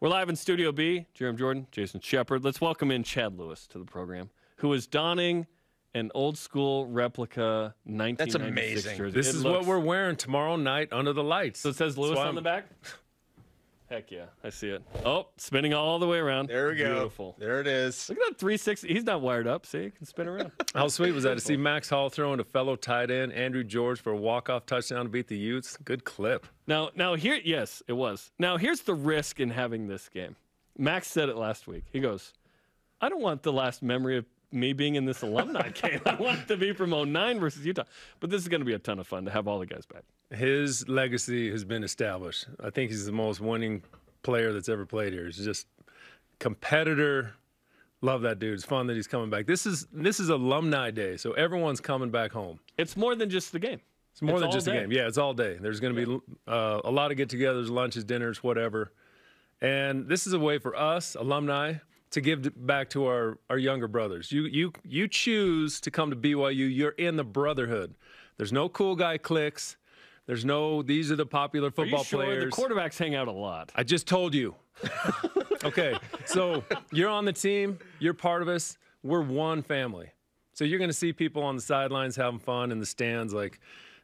We're live in Studio B. Jeremy Jordan, Jason Shepard. Let's welcome in Chad Lewis to the program, who is donning an old school replica 1996 That's amazing. jersey. This It is looks- what we're wearing tomorrow night under the lights. So it says Lewis on the back. Heck yeah, I see it. Oh, spinning all the way around. There we go. Beautiful. There it is. Look at that 360. He's not wired up. See, he can spin around. How sweet was that to see Max Hall throwing a fellow tight end, Andrew George, for a walk-off touchdown to beat the Utes? Good clip. Now, now here, yes, it was. Now here's the risk in having this game. Max said it last week. He goes, "I don't want the last memory of me being in this alumni game. I want it to be from 09 versus Utah. But this is going to be a ton of fun to have all the guys back. His legacy has been established. I think he's the most winning player that's ever played here. He's just competitor. Love that dude. It's fun that he's coming back. This is this is alumni day, so everyone's coming back home. It's more than just the game. It's more It's than just day. a game. Yeah, it's all day. There's going to be uh, a lot of get-togethers, lunches, dinners, whatever. And this is a way for us alumni to give back to our, our younger brothers. You you you choose to come to BYU. You're in the brotherhood. There's no cool guy cliques. There's no these are the popular Are football you sure players. the quarterbacks hang out a lot? I just told you. okay, so you're on the team. You're part of us. We're one family. So you're going to see people on the sidelines having fun in the stands. Like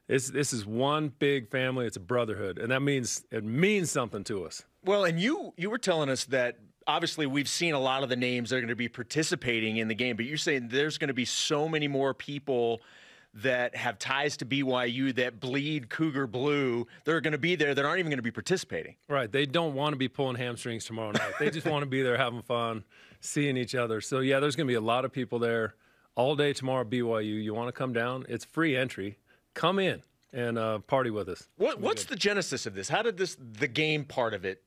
this, this is one big family. It's a brotherhood, and that means it means something to us. Well, and you you were telling us that obviously we've seen a lot of the names that are going to be participating in the game, but you're saying there's going to be so many more people that have ties to BYU that bleed Cougar blue. They're going to be there that aren't even going to be participating. Right? They don't want to be pulling hamstrings tomorrow night. They just want to be there having fun, seeing each other. So yeah, there's going to be a lot of people there all day tomorrow. BYU. You want to come down? It's free entry. Come in and uh, party with us. What what's the genesis of this? How did this the game part of it?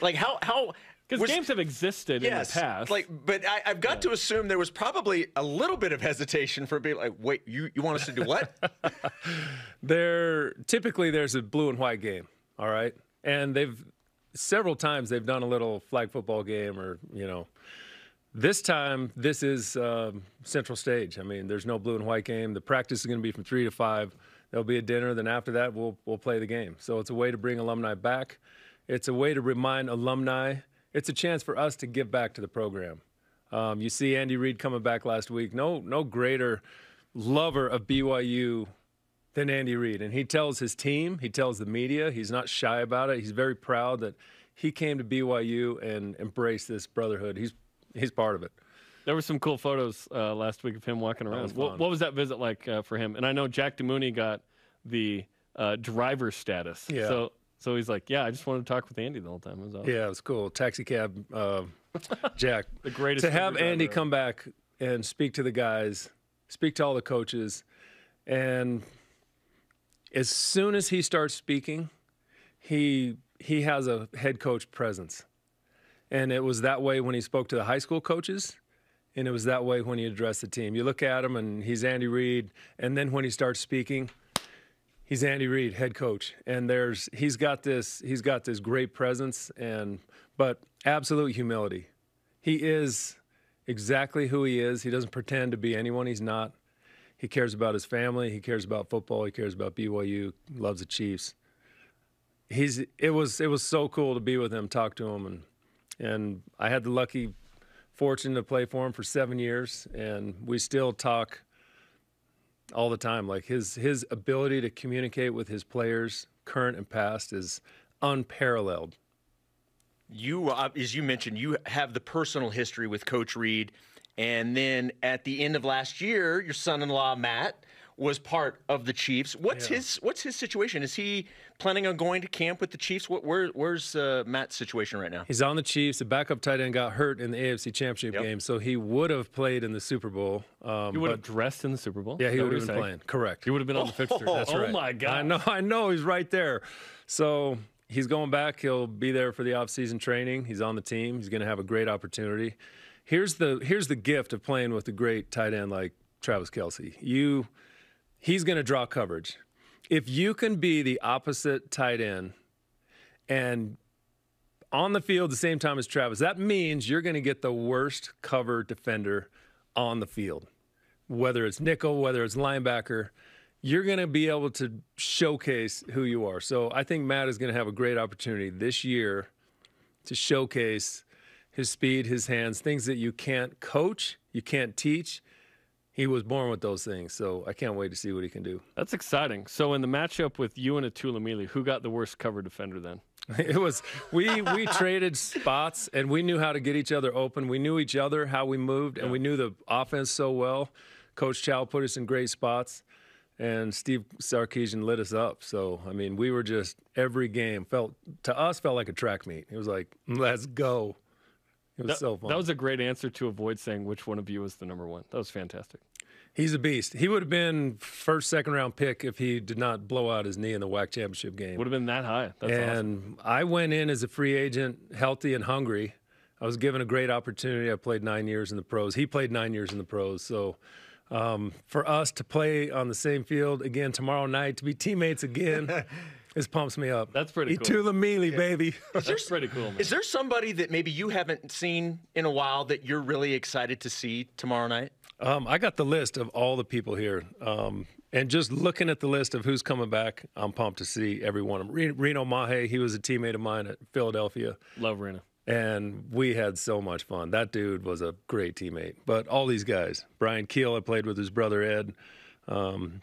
Like how how Because games have existed Yes, in the past. like, but I, I've got to assume there was probably a little bit of hesitation for being like, "Wait, you, you want us to do what?" There typically there's a blue and white game, all right, and they've several times they've done a little flag football game, or you know, this time this is um, central stage. I mean, there's no blue and white game. The practice is going to be from three to five. There'll be a dinner. Then after that, we'll we'll play the game. So it's a way to bring alumni back. It's a way to remind alumni. It's a chance for us to give back to the program. Um, you see Andy Reid coming back last week. No no greater lover of BYU than Andy Reid. And he tells his team, he tells the media, he's not shy about it. He's very proud that he came to BYU and embraced this brotherhood. He's he's part of it. There were some cool photos uh, last week of him walking around. was What, what was that visit like uh, for him? And I know Jack DeMooney got the uh, driver status. Yeah. So so he's like, yeah, I just wanted to talk with Andy the whole time. It was awesome. Yeah, it was cool. Taxi cab, uh, Jack. The greatest to have Andy ever. come back and speak to the guys, speak to all the coaches, and as soon as he starts speaking, he he has a head coach presence, and it was that way when he spoke to the high school coaches, and it was that way when he addressed the team. You look at him, and he's Andy Reid, and then when he starts speaking, he's Andy Reid, head coach, and there's he's got this he's got this great presence and but absolute humility. He is exactly who he is. He doesn't pretend to be anyone he's not. He cares about his family. He cares about football. He cares about BYU. Loves the Chiefs. He's it was it was so cool to be with him, talk to him, and and I had the lucky fortune to play for him for seven years, and we still talk all the time. Like his his ability to communicate with his players, current and past, is unparalleled. you, uh, as you mentioned, you have the personal history with Coach Reid, and then at the end of last year, your son-in-law Matt was part of the Chiefs. What's his What's his situation? Is he planning on going to camp with the Chiefs? What where, Where's uh, Matt's situation right now? He's on the Chiefs. The backup tight end got hurt in the AFC Championship Yep. game, so he would have played in the Super Bowl. Um, You would have dressed in the Super Bowl. yeah, he would have you're been playing. Correct. He would have been on the fixture. That's oh right. my god! I know, I know. He's right there. So he's going back. He'll be there for the offseason training. He's on the team. He's going to have a great opportunity. Here's the here's the gift of playing with a great tight end like Travis Kelce. You, he's going to draw coverage. If you can be the opposite tight end and on the field the same time as Travis, that means you're going to get the worst cover defender on the field whether it's nickel, whether it's linebacker, you're going to be able to showcase who you are. So I think Matt is going to have a great opportunity this year to showcase his speed, his hands, things that you can't coach, you can't teach. He was born with those things, so I can't wait to see what he can do. That's exciting. So in the matchup with you and Itula Mili, who got the worst cover defender then? It was we we traded spots and we knew how to get each other open. We knew each other, how we moved, and we knew the offense so well. Coach Chow put us in great spots, and Steve Sarkisian lit us up. So I mean, we were just every game felt to us felt like a track meet. It was like let's go. It was That, so fun. that was a great answer to avoid saying which one of you was the number one. That was fantastic. He's a beast. He would have been first, second round pick if he did not blow out his knee in the WAC championship game. Would have been that high. That's awesome. and I went in as a free agent, healthy and hungry. I was given a great opportunity. I played nine years in the pros. He played nine years in the pros. So um, for us to play on the same field again tomorrow night, to be teammates again, this pumps me up. That's pretty cool. Itula Mili, baby. That's pretty cool, man. Is there somebody that maybe you haven't seen in a while that you're really excited to see tomorrow night? Um, I got the list of all the people here. Um, and just looking at the list of who's coming back, I'm pumped to see every one of them. Re- Reno Mahe, he was a teammate of mine at Philadelphia. Love Reno. and we had so much fun. That dude was a great teammate. But all these guys, Brian Kehl, I played with his brother Ed. Um,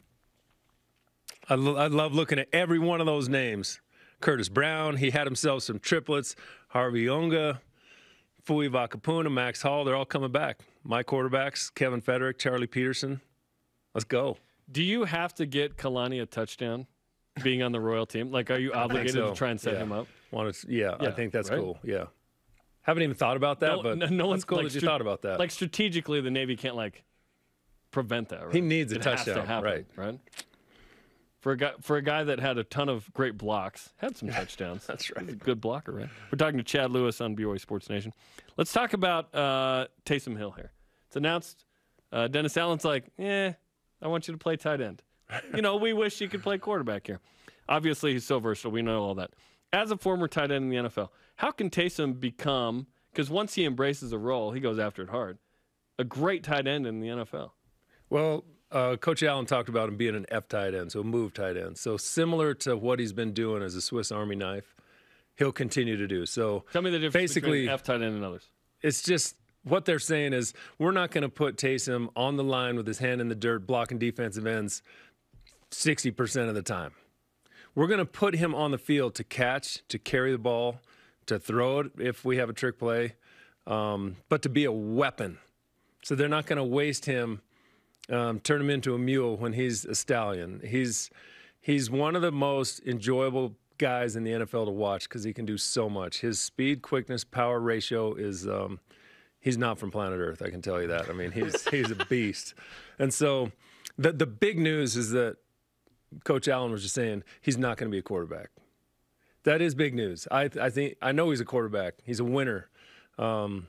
I, lo- I love looking at every one of those names. Curtis Brown, he had himself some triplets. Harvey Unga, Fui Vakapuna, Max Hall, they're all coming back. My quarterbacks, Kevin Feterik, Charlie Peterson. Let's go. Do you have to get Kalani a touchdown being on the Royal team? Like, are you obligated so. to try and set Yeah. him up? Want to, yeah, I think that's right? cool. Yeah. Haven't even thought about that, No- but no- no one's cool like that you stra- thought about that. Like, strategically, the Navy can't, like, prevent that, right? He needs a It has to touchdown, happen, right. Right? For a, guy, for a guy that had a ton of great blocks, had some touchdowns. That's right. He's a good blocker, right? We're talking to Chad Lewis on BYU Sports Nation. Let's talk about uh, Taysom Hill here. It's announced. Uh, Dennis Allen's like, eh, I want you to play tight end. You know, we wish you could play quarterback here. Obviously, he's so versatile. We know all that. As a former tight end in the NFL, how can Taysom become, because once he embraces a role, he goes after it hard, a great tight end in the NFL? Well, uh, Coach Allen talked about him being an F tight end, so a move tight end. So similar to what he's been doing as a Swiss Army knife, he'll continue to do. So Tell me the difference Basically- between F tight end and others. it's just what they're saying is we're not going to put Taysom on the line with his hand in the dirt blocking defensive ends 60% of the time. We're going to put him on the field to catch, to carry the ball, to throw it if we have a trick play, um, but to be a weapon. So they're not going to waste him, um, turn him into a mule when he's a stallion. He's he's one of the most enjoyable guys in the NFL to watch because he can do so much. His speed, quickness, power ratio is um, he's not from planet Earth. I can tell you that. I mean, he's he's a beast. And so the the big news is that Coach Allen was just saying he's not going to be a quarterback. That is big news. I I think I know he's a quarterback. He's a winner. Um,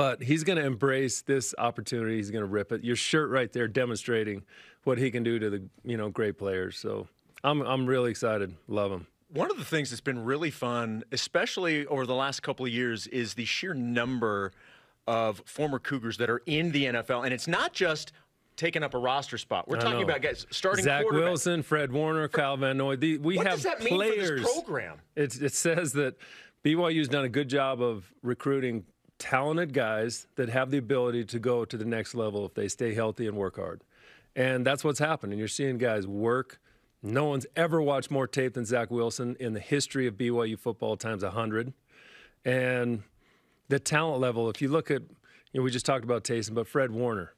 but he's going to embrace this opportunity. He's going to rip it. Your shirt right there demonstrating what he can do to the you know great players. So I'm I'm really excited. Love him. One of the things that's been really fun, especially over the last couple of years, is the sheer number of former Cougars that are in the NFL. And it's not just taking up a roster spot. We're talking about guys starting Zach. Wilson, Fred Warner, Kyle Van Noy. The, we What have does that mean players. for this program? It's, it says that BYU's done a good job of recruiting talented guys that have the ability to go to the next level if they stay healthy and work hard. And that's what's happening. You're seeing guys work. No one's ever watched more tape than Zach Wilson in the history of BYU football times 100. And the talent level, if you look at, you know, we just talked about Taysom, but Fred Warner,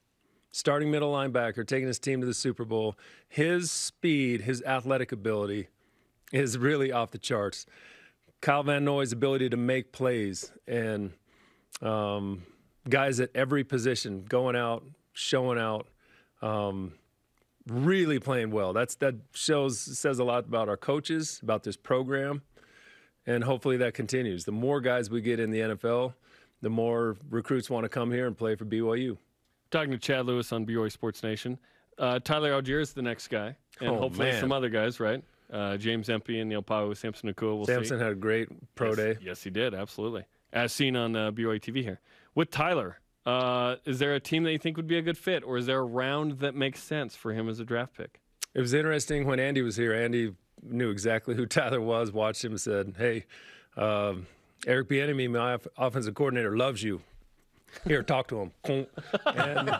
starting middle linebacker, taking his team to the Super Bowl, his speed, his athletic ability is really off the charts. Kyle Van Noy's ability to make plays and um, guys at every position going out, showing out, um, really playing well. That's that shows says a lot about our coaches, about this program, and hopefully that continues. The more guys we get in the NFL, the more recruits want to come here and play for BYU. Talking to Chad Lewis on BYU Sports Nation. Uh, Tyler Allgeier is the next guy, and Oh, hopefully man. some other guys, right? Uh, James Empey and Neil Pau'u, Samson Nacua. We'll Samson see. had a great pro yes, day. Yes, he did. Absolutely. As seen on uh, BYUtv here. With Tyler, uh, is there a team that you think would be a good fit, or is there a round that makes sense for him as a draft pick? It was interesting when Andy was here. Andy knew exactly who Tyler was, watched him, said, Hey, um, Eric Bieniemy, my offensive coordinator, loves you. Here, talk to him. And,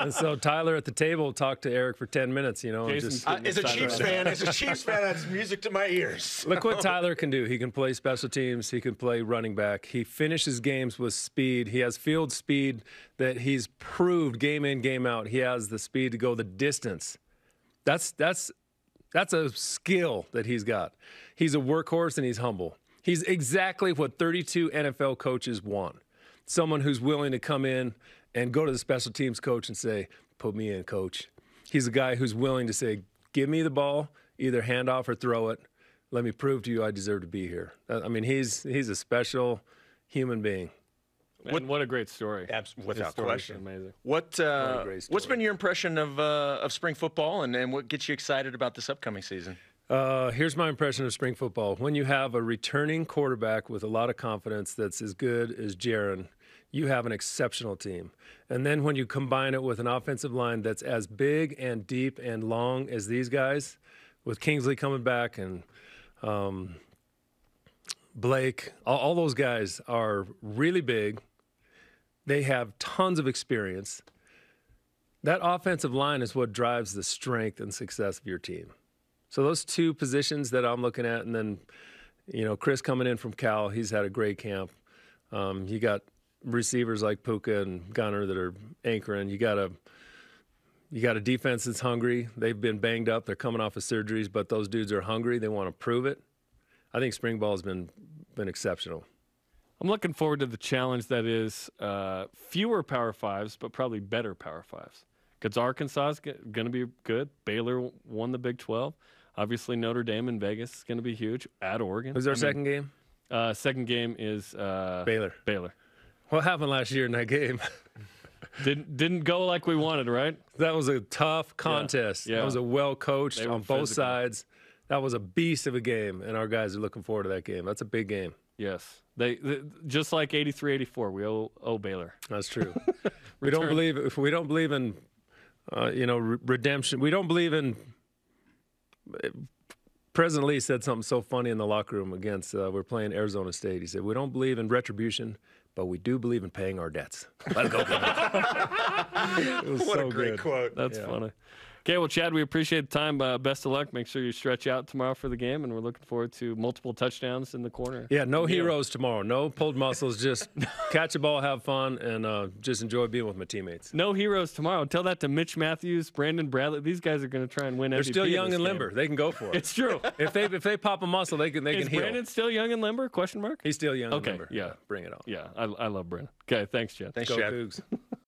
and so Tyler at the table talked to Eric for 10 minutes, you know. and Jason just, Sitting as a beside Chiefs her. fan, as a Chiefs fan, that's music to my ears. Look what Tyler can do. He can play special teams. He can play running back. He finishes games with speed. He has field speed that he's proved game in, game out. He has the speed to go the distance. That's that's that's a skill that he's got. He's a workhorse and he's humble. He's exactly what 32 NFL coaches want. Someone who's willing to come in and go to the special teams coach and say, "Put me in, coach." He's a guy who's willing to say, "Give me the ball, either hand off or throw it. Let me prove to you I deserve to be here." I mean, he's he's a special human being. And what a great story. Abs- without story question. Amazing. What uh, great what's story. been your impression of uh, of spring football, and, and what gets you excited about this upcoming season? Uh, here's my impression of spring football. When you have a returning quarterback with a lot of confidence that's as good as Jaren, you have an exceptional team. And then when you combine it with an offensive line that's as big and deep and long as these guys, with Kingsley coming back and um, Blake, all, all those guys are really big. They have tons of experience. That offensive line is what drives the strength and success of your team. So those two positions that I'm looking at, and then you know Chris coming in from Cal, he's had a great camp. Um, you got receivers like Puka and Gunner that are anchoring. You got a you got a defense that's hungry. They've been banged up. They're coming off of surgeries, but those dudes are hungry. They want to prove it. I think spring ball has been been exceptional. I'm looking forward to the challenge that is uh, fewer Power Fives, but probably better Power Fives. Because Arkansas is going to be good. Baylor won the Big 12. Obviously, Notre Dame in Vegas is going to be huge. At Oregon. Who's our I mean, second game? Uh, second game is uh, Baylor. Baylor. What happened last year in that game? Didn't didn't go like we wanted, right? That was a tough contest. yeah. That was a well coached on both physical. sides. That was a beast of a game, and our guys are looking forward to that game. That's a big game. Yes. They, they just like 83 84, we owe, owe Baylor. That's true. we don't believe if we don't believe in, uh, you know, re- redemption. We don't believe in. President Lee said something so funny in the locker room against. Uh, we're playing Arizona State. He said, "We don't believe in retribution, but we do believe in paying our debts." Let's go. It was What so a great good. quote. That's Yeah. funny. Okay, well, Chad, we appreciate the time. Uh, best of luck. Make sure you stretch out tomorrow for the game, and we're looking forward to multiple touchdowns in the corner. Yeah, no Yeah. heroes tomorrow. No pulled muscles. Just catch a ball, have fun, and uh, just enjoy being with my teammates. No heroes tomorrow. Tell that to Mitch Matthews, Brandon Bradley. These guys are going to try and win. They're MVP still young this and game. limber. They can go for it. It's true. if they if they pop a muscle, they can they Is can heal. Brandon still young and limber? Question mark. He's still young Okay, and limber. yeah. bring it on. Yeah, I, I love Brandon. Okay, thanks, Chad. Thanks, Go Chad. Cougs.